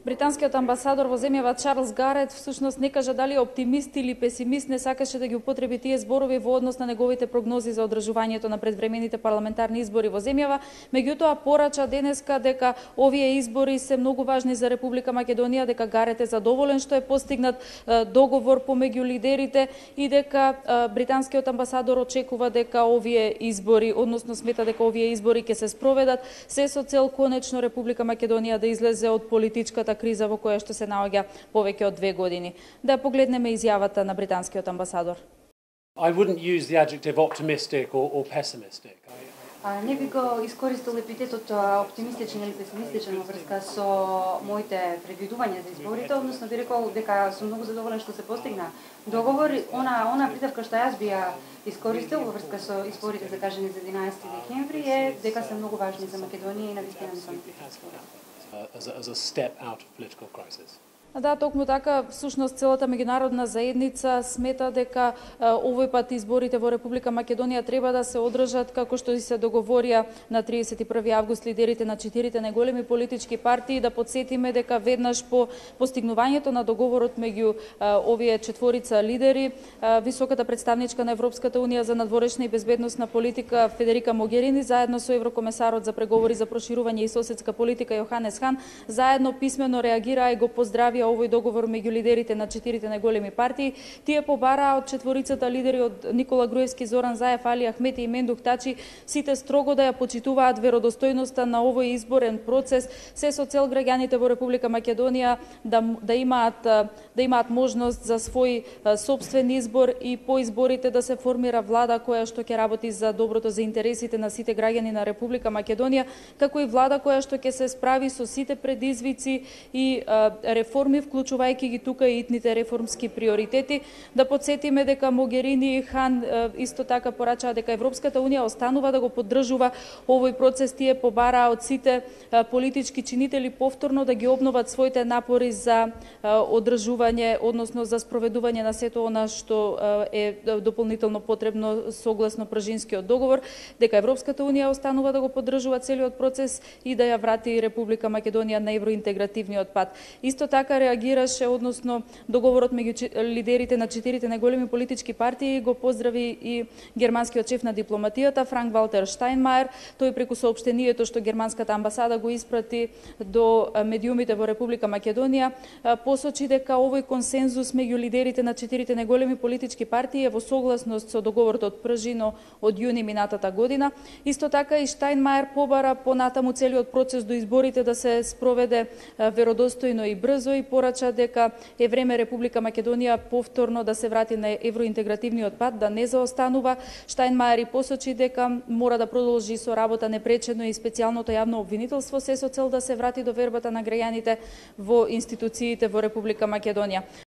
Британскиот амбасадор во земјава Чарлс Гарет всушност не кажа дали е оптимист или песимист, не сакаше да ги употреби тие зборови во однос на неговите прогнози за одржувањето на предвремените парламентарни избори во земјава, меѓутоа порача денеска дека овие избори се многу важни за Република Македонија, дека Гарет е задоволен што е постигнат договор помеѓу лидерите и дека британскиот амбасадор очекува дека овие избори, односно смета дека овие избори ќе се спроведат се со цел конечно Република Македонија да излезе од политичката криза во која што се наоѓа повеќе од две години. Да погледнеме изјавата на британскиот амбасадор. I wouldn't use the adjective optimistic or, or pessimistic. А, не би го искористил епитетот оптимистичен или песимистичен во врска со моите предвидувања за изборите, односно би рекол дека сум многу задоволен што се постигна договор. Она, она притавка што јас би ја искористил во врска со изборите закажани за 11 декември е дека се многу важни за Македонија и на вистина не uh, as, a, as a step out of political crisis. Да, токму така, всушност целата меѓународна заедница смета дека овој пат изборите во Република Македонија треба да се одржат како што и се договорија на 31 август лидерите на четирите најголеми политички партии да подсетиме дека веднаш по постигнувањето на договорот меѓу овие четворица лидери високата представничка на Европската унија за надворешна и безбедносна политика Федерика Могерини заедно со еврокомесарот за преговори за проширување и соседска политика Јоханес Хан заедно писмено реагираа и го поздрави најавија овој договор меѓу лидерите на четирите најголеми партии. Тие побараа од четворицата лидери од Никола Груевски, Зоран Заев, Али Ахмети и Мендух Тачи сите строго да ја почитуваат веродостојноста на овој изборен процес, се со цел граѓаните во Република Македонија да, да имаат да имаат можност за свој собствен избор и по изборите да се формира влада која што ќе работи за доброто за интересите на сите граѓани на Република Македонија, како и влада која што ќе се справи со сите предизвици и реформи реформи, вклучувајќи ги тука и итните реформски приоритети. Да подсетиме дека Могерини и Хан исто така порачаа дека Европската Унија останува да го поддржува овој процес. Тие побараа од сите политички чинители повторно да ги обноват своите напори за одржување, односно за спроведување на сето она што е дополнително потребно согласно Пржинскиот договор, дека Европската Унија останува да го поддржува целиот процес и да ја врати Република Македонија на евроинтегративниот пат. Исто така реагираше, односно договорот меѓу лидерите на четирите најголеми политички партии го поздрави и германскиот шеф на дипломатијата Франк Валтер Штайнмајер. Тој преку соопштението што германската амбасада го испрати до медиумите во Република Македонија посочи дека овој консензус меѓу лидерите на четирите најголеми политички партии е во согласност со договорот од Пржино од јуни минатата година. Исто така и Штайнмајер побара понатаму целиот процес до изборите да се спроведе веродостојно и брзо и порача дека е време Република Македонија повторно да се врати на евроинтегративниот пат, да не заостанува. Штајнмајер и посочи дека мора да продолжи со работа непречено и специјалното јавно обвинителство се со цел да се врати до вербата на граѓаните во институциите во Република Македонија.